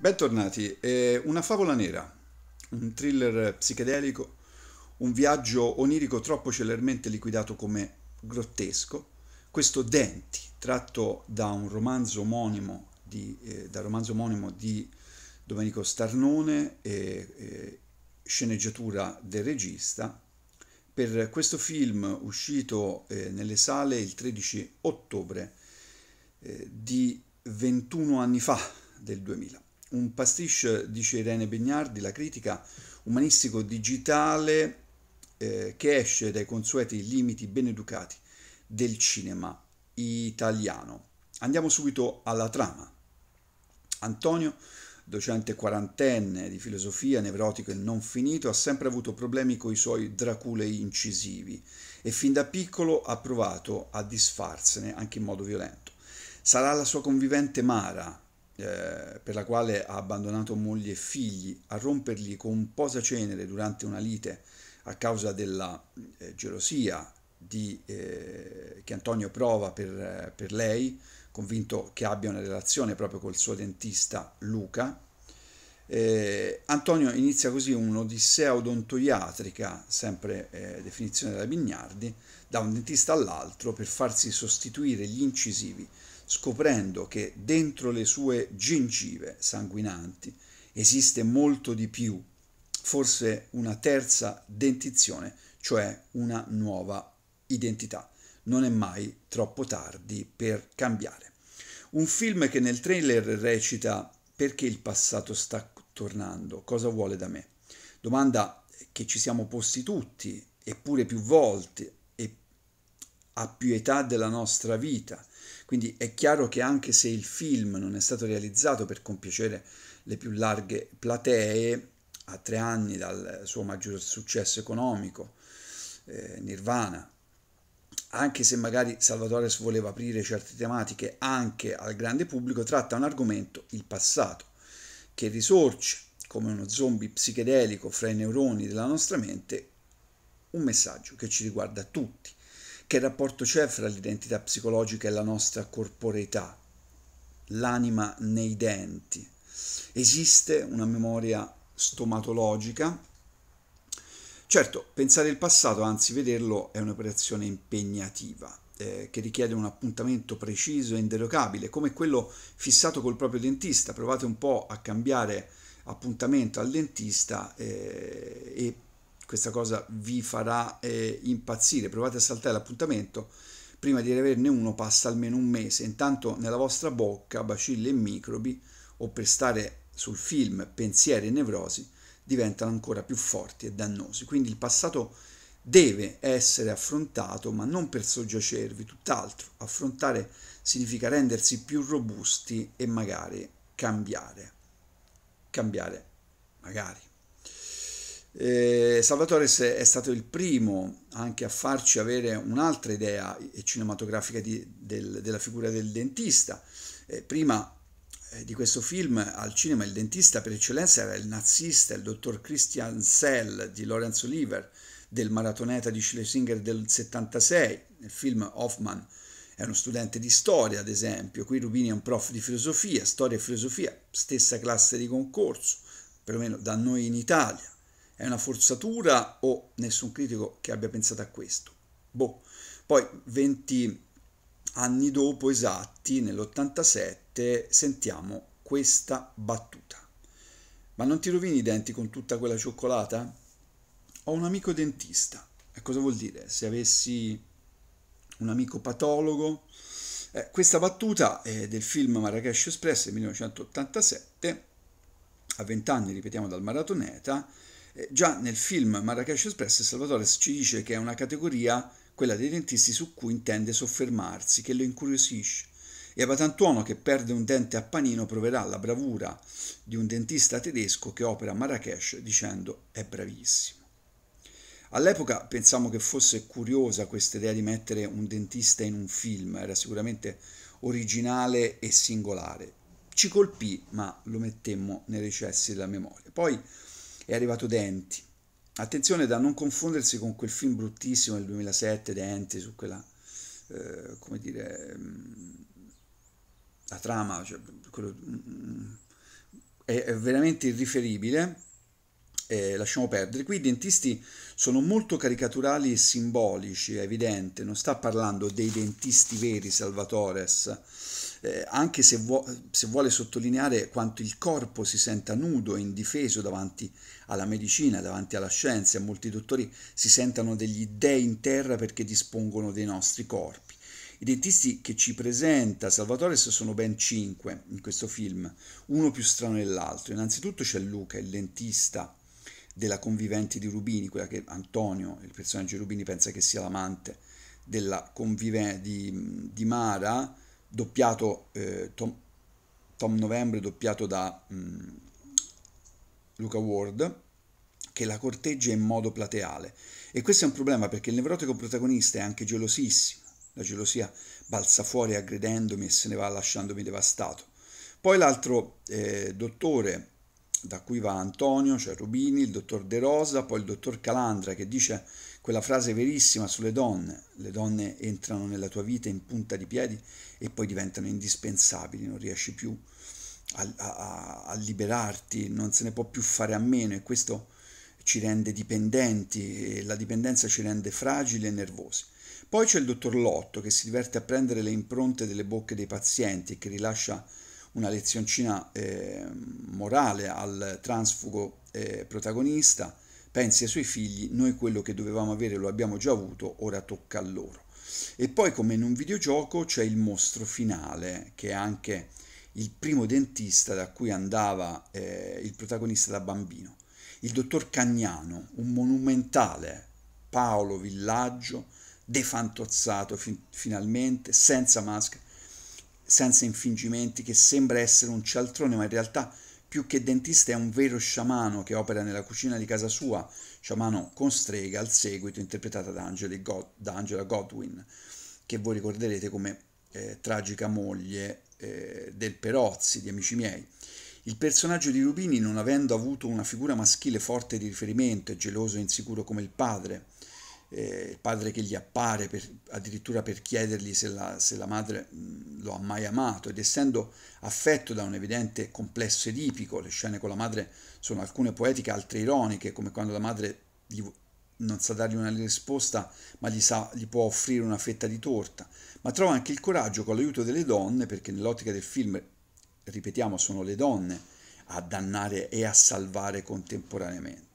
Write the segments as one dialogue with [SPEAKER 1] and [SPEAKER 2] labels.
[SPEAKER 1] Bentornati, eh, una favola nera, un thriller psichedelico, un viaggio onirico troppo celermente liquidato come grottesco, questo Denti, tratto da un romanzo omonimo di, eh, dal romanzo omonimo di Domenico Starnone, e, e sceneggiatura del regista, per questo film uscito eh, nelle sale il 13 ottobre eh, di 21 anni fa del 2000 un pastiche, dice Irene Begnardi, la critica umanistico digitale eh, che esce dai consueti limiti ben educati del cinema italiano. Andiamo subito alla trama. Antonio, docente quarantenne di filosofia, nevrotico e non finito, ha sempre avuto problemi con i suoi draculei incisivi e fin da piccolo ha provato a disfarsene anche in modo violento. Sarà la sua convivente Mara, eh, per la quale ha abbandonato moglie e figli, a romperli con posacenere durante una lite a causa della eh, gelosia di, eh, che Antonio prova per, per, lei, convinto che abbia una relazione proprio col suo dentista Luca. Eh, Antonio inizia così un'odissea odontoiatrica, sempre eh, definizione della Bignardi, da un dentista all'altro per farsi sostituire gli incisivi scoprendo che dentro le sue gengive sanguinanti esiste molto di più, forse una terza dentizione, cioè una nuova identità. Non è mai troppo tardi per cambiare. Un film che nel trailer recita perché il passato sta tornando, cosa vuole da me? Domanda che ci siamo posti tutti, eppure più volte, e a più età della nostra vita. Quindi è chiaro che anche se il film non è stato realizzato per compiacere le più larghe platee, a tre anni dal suo maggior successo economico, eh, Nirvana, anche se magari Salvatore voleva aprire certe tematiche anche al grande pubblico, tratta un argomento, il passato, che risorge come uno zombie psichedelico fra i neuroni della nostra mente, un messaggio che ci riguarda tutti che rapporto c'è fra l'identità psicologica e la nostra corporeità? L'anima nei denti. Esiste una memoria stomatologica? Certo, pensare il passato, anzi vederlo, è un'operazione impegnativa, eh, che richiede un appuntamento preciso e inderogabile, come quello fissato col proprio dentista. Provate un po' a cambiare appuntamento al dentista eh, e questa cosa vi farà eh, impazzire, provate a saltare l'appuntamento, prima di averne uno passa almeno un mese, intanto nella vostra bocca bacilli e microbi, o per stare sul film pensieri e nevrosi, diventano ancora più forti e dannosi. Quindi il passato deve essere affrontato, ma non per soggiacervi, tutt'altro. Affrontare significa rendersi più robusti e magari cambiare. Cambiare, magari. Eh, Salvatore è stato il primo anche a farci avere un'altra idea cinematografica di, del, della figura del dentista. Eh, prima eh, di questo film al cinema il dentista per eccellenza era il nazista, il dottor Christian Sell di Lorenzo Oliver, del maratoneta di Schlesinger del 76. Nel film Hoffman è uno studente di storia, ad esempio. Qui Rubini è un prof di filosofia, storia e filosofia, stessa classe di concorso, perlomeno da noi in Italia. È una forzatura o nessun critico che abbia pensato a questo? Boh. Poi 20 anni dopo esatti, nell'87, sentiamo questa battuta. Ma non ti rovini i denti con tutta quella cioccolata? Ho un amico dentista. E cosa vuol dire? Se avessi un amico patologo. Eh, questa battuta è del film Marrakesh Express del 1987, a 20 anni, ripetiamo, dal maratoneta, eh, già nel film Marrakesh Express Salvatore ci dice che è una categoria, quella dei dentisti, su cui intende soffermarsi, che lo incuriosisce. E Avatantuono, che perde un dente a panino, proverà la bravura di un dentista tedesco che opera a Marrakesh dicendo è bravissimo. All'epoca pensiamo che fosse curiosa questa idea di mettere un dentista in un film, era sicuramente originale e singolare. Ci colpì, ma lo mettemmo nei recessi della memoria. Poi è arrivato Denti. Attenzione da non confondersi con quel film bruttissimo del 2007, Denti, su quella, eh, come dire, mm, la trama, cioè, quello, mm, è, è veramente irriferibile. Eh, lasciamo perdere. Qui i dentisti sono molto caricaturali e simbolici, è evidente, non sta parlando dei dentisti veri Salvatores, eh, anche se, vuo, se, vuole sottolineare quanto il corpo si senta nudo e indifeso davanti alla medicina, davanti alla scienza, e molti dottori si sentano degli dei in terra perché dispongono dei nostri corpi. I dentisti che ci presenta Salvatore sono ben cinque in questo film, uno più strano dell'altro. Innanzitutto c'è Luca, il dentista della convivente di Rubini, quella che Antonio, il personaggio di Rubini, pensa che sia l'amante della convivente di, di Mara, doppiato eh, Tom, Tom, Novembre, doppiato da mh, mm, Luca Ward, che la corteggia in modo plateale. E questo è un problema perché il nevrotico protagonista è anche gelosissimo. La gelosia balza fuori aggredendomi e se ne va lasciandomi devastato. Poi l'altro eh, dottore da cui va Antonio, cioè Rubini, il dottor De Rosa, poi il dottor Calandra che dice quella frase verissima sulle donne, le donne entrano nella tua vita in punta di piedi e poi diventano indispensabili, non riesci più a, a, a liberarti, non se ne può più fare a meno e questo ci rende dipendenti e la dipendenza ci rende fragili e nervosi. Poi c'è il dottor Lotto che si diverte a prendere le impronte delle bocche dei pazienti e che rilascia una lezioncina eh, morale al transfugo eh, protagonista, pensi ai suoi figli, noi quello che dovevamo avere lo abbiamo già avuto, ora tocca a loro. E poi come in un videogioco c'è il mostro finale, che è anche il primo dentista da cui andava eh, il protagonista da bambino. Il dottor Cagnano, un monumentale Paolo Villaggio, defantozzato fin- finalmente, senza maschera, senza infingimenti, che sembra essere un cialtrone, ma in realtà più che dentista è un vero sciamano che opera nella cucina di casa sua, sciamano con strega al seguito, interpretata da, God, da Angela Godwin, che voi ricorderete come eh, tragica moglie eh, del Perozzi, di Amici miei. Il personaggio di Rubini, non avendo avuto una figura maschile forte di riferimento e geloso e insicuro come il padre, eh, padre che gli appare per, addirittura per chiedergli se la, se la madre mh, lo ha mai amato ed essendo affetto da un evidente complesso edipico, le scene con la madre sono alcune poetiche, altre ironiche, come quando la madre gli, non sa dargli una risposta, ma gli, sa, gli può offrire una fetta di torta, ma trova anche il coraggio con l'aiuto delle donne, perché nell'ottica del film, ripetiamo, sono le donne a dannare e a salvare contemporaneamente.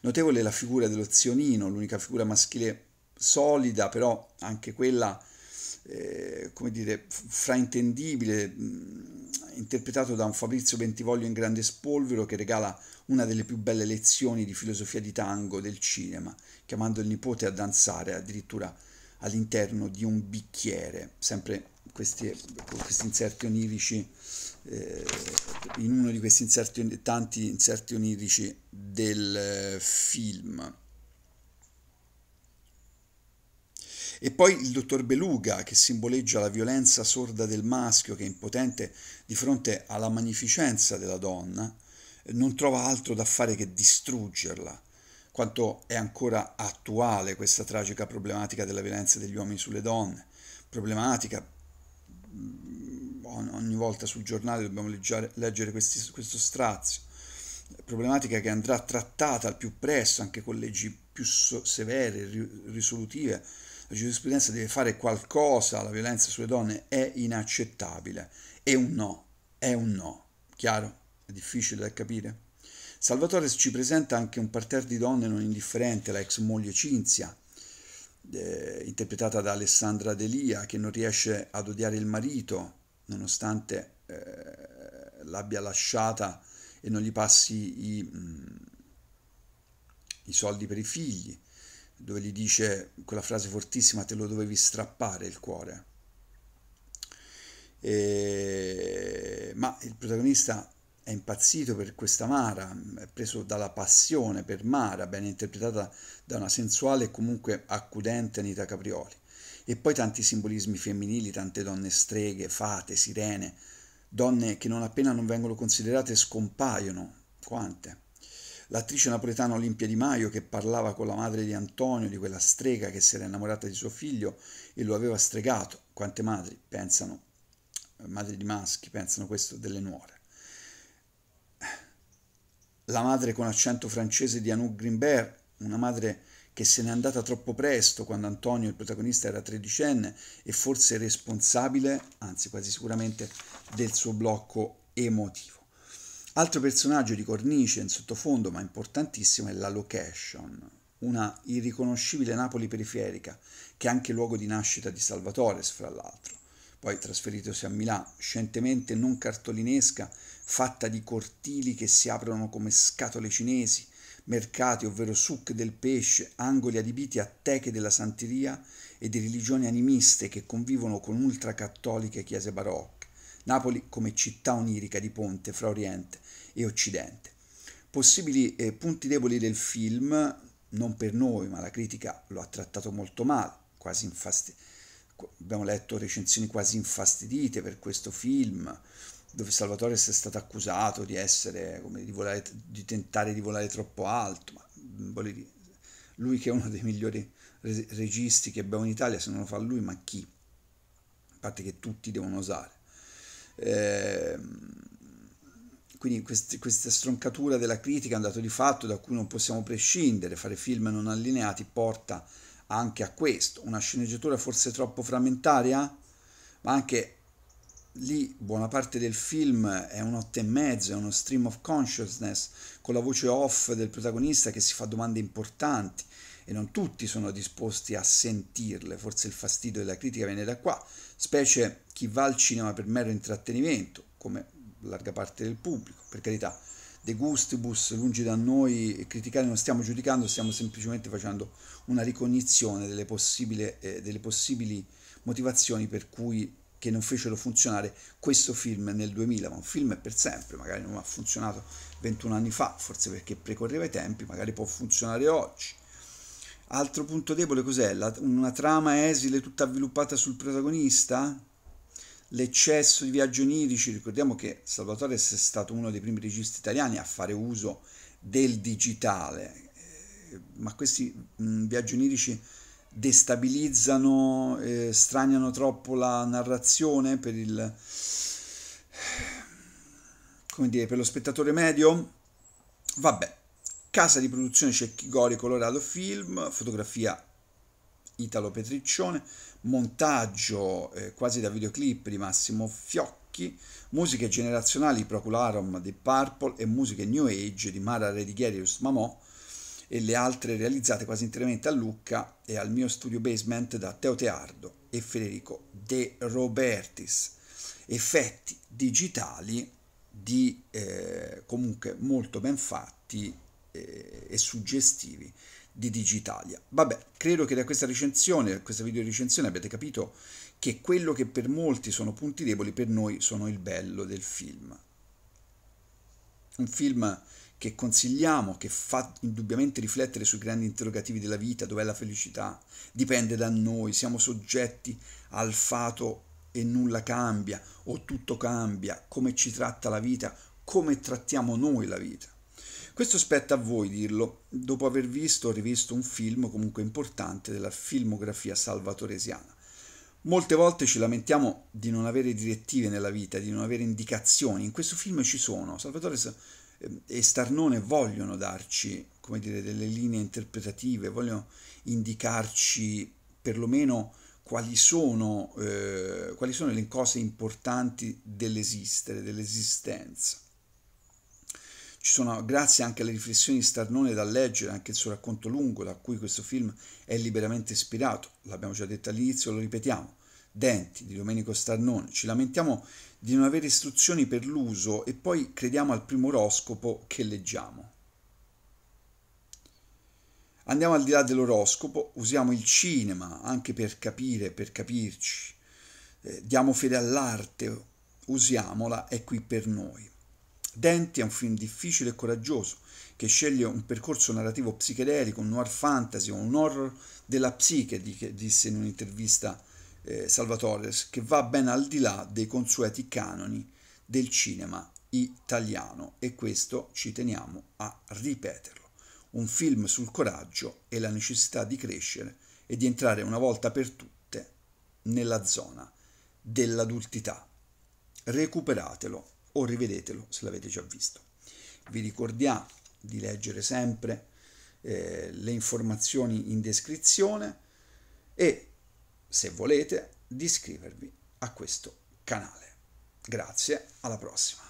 [SPEAKER 1] Notevole la figura dello zionino, l'unica figura maschile solida, però anche quella, eh, come dire, fraintendibile, mh, interpretato da un Fabrizio Bentivoglio in grande spolvero che regala una delle più belle lezioni di filosofia di tango del cinema, chiamando il nipote a danzare addirittura all'interno di un bicchiere, sempre questi, questi inserti onirici eh, in uno di questi inserti, tanti inserti onirici del eh, film. E poi il dottor Beluga che simboleggia la violenza sorda del maschio che è impotente di fronte alla magnificenza della donna, non trova altro da fare che distruggerla. Quanto è ancora attuale questa tragica problematica della violenza degli uomini sulle donne, problematica ogni volta sul giornale dobbiamo leggere, leggere questi, questo strazio. Problematica che andrà trattata al più presto, anche con leggi più so, severe, risolutive. La giurisprudenza deve fare qualcosa, la violenza sulle donne è inaccettabile. È un no, è un no. Chiaro? È difficile da capire. Salvatore ci presenta anche un parterre di donne non indifferente, la ex moglie Cinzia, eh, interpretata da Alessandra Delia, che non riesce ad odiare il marito, nonostante eh, l'abbia lasciata e non gli passi i, mh, mm, i soldi per i figli, dove gli dice quella frase fortissima, te lo dovevi strappare il cuore. E, ma il protagonista è impazzito per questa Mara, è preso dalla passione per Mara, ben interpretata da una sensuale e comunque accudente Anita Caprioli. E poi tanti simbolismi femminili, tante donne streghe, fate, sirene, donne che non appena non vengono considerate scompaiono. Quante? L'attrice napoletana Olimpia Di Maio che parlava con la madre di Antonio, di quella strega che si era innamorata di suo figlio e lo aveva stregato. Quante madri pensano, madri di maschi, pensano questo delle nuore. La madre con accento francese di Anouk Grimbert, una madre che se n'è andata troppo presto quando Antonio, il protagonista, era tredicenne e forse responsabile, anzi quasi sicuramente, del suo blocco emotivo. Altro personaggio di cornice in sottofondo, ma importantissimo, è la location, una irriconoscibile Napoli periferica, che è anche luogo di nascita di Salvatore, fra l'altro poi trasferitosi a Milano, scientemente non cartolinesca, fatta di cortili che si aprono come scatole cinesi, mercati, ovvero suc del pesce, angoli adibiti a teche della santeria e di religioni animiste che convivono con ultracattoliche chiese barocche. Napoli come città onirica di ponte fra Oriente e Occidente. Possibili eh, punti deboli del film, non per noi, ma la critica lo ha trattato molto male, quasi infastidito abbiamo letto recensioni quasi infastidite per questo film, dove Salvatore è stato accusato di essere, come di, volare, di tentare di volare troppo alto, ma lui che è uno dei migliori registi che abbiamo in Italia, se non lo fa lui, ma chi? A parte che tutti devono osare. Eh, quindi quest, questa stroncatura della critica è un dato di fatto da cui non possiamo prescindere, fare film non allineati porta anche a questo, una sceneggiatura forse troppo frammentaria, ma anche lì buona parte del film è un otto e mezzo, è uno stream of consciousness con la voce off del protagonista che si fa domande importanti e non tutti sono disposti a sentirle, forse il fastidio della critica viene da qua, specie chi va al cinema per mero intrattenimento, come larga parte del pubblico, per carità de gustibus lungi da noi criticare non stiamo giudicando, stiamo semplicemente facendo una ricognizione delle eh, delle possibili motivazioni per cui che non fecero funzionare questo film nel 2000, ma un film è per sempre, magari non ha funzionato 21 anni fa, forse perché precorreva i tempi, magari può funzionare oggi. Altro punto debole cos'è? La, una trama esile tutta avviluppata sul protagonista? L'eccesso di viaggi onirici, ricordiamo che Salvatore è stato uno dei primi registi italiani a fare uso del digitale, eh, ma questi mh, viaggi onirici destabilizzano, eh, straniano troppo la narrazione per il come dire, per lo spettatore medio. Vabbè, casa di produzione Cecchigori Colorado Film, fotografia Italo Petriccione, montaggio eh, quasi da videoclip di Massimo Fiocchi, musiche generazionali Procularum di Purple e musiche New Age di Mara Redigherius Mamò e le altre realizzate quasi interamente a Lucca e al mio studio basement da Teo Teardo e Federico De Robertis. Effetti digitali di eh, comunque molto ben fatti eh, e suggestivi di Digitalia. Vabbè, credo che da questa recensione, da questa video recensione abbiate capito che quello che per molti sono punti deboli, per noi sono il bello del film. Un film che consigliamo, che fa indubbiamente riflettere sui grandi interrogativi della vita, dov'è la felicità, dipende da noi, siamo soggetti al fato e nulla cambia, o tutto cambia, come ci tratta la vita, come trattiamo noi la vita. Questo spetta a voi dirlo, dopo aver visto o rivisto un film comunque importante della filmografia salvatoresiana. Molte volte ci lamentiamo di non avere direttive nella vita, di non avere indicazioni. In questo film ci sono. Salvatore eh, e Starnone vogliono darci, come dire, delle linee interpretative, vogliono indicarci perlomeno quali sono, eh, quali sono le cose importanti dell'esistere, dell'esistenza. Ci sono, grazie anche alle riflessioni di Starnone da leggere, anche il suo racconto lungo da cui questo film è liberamente ispirato, l'abbiamo già detto all'inizio, lo ripetiamo, Denti di Domenico Starnone, ci lamentiamo di non avere istruzioni per l'uso e poi crediamo al primo oroscopo che leggiamo. Andiamo al di là dell'oroscopo, usiamo il cinema anche per capire, per capirci, eh, diamo fede all'arte, usiamola, è qui per noi. Denti è un film difficile e coraggioso che sceglie un percorso narrativo psichedelico, un noir fantasy, un horror della psiche, disse in un'intervista eh, Salvatore, che va ben al di là dei consueti canoni del cinema italiano e questo ci teniamo a ripeterlo. Un film sul coraggio e la necessità di crescere e di entrare una volta per tutte nella zona dell'adultità. Recuperatelo o rivedetelo se l'avete già visto. Vi ricordiamo di leggere sempre eh, le informazioni in descrizione e se volete di iscrivervi a questo canale. Grazie, alla prossima.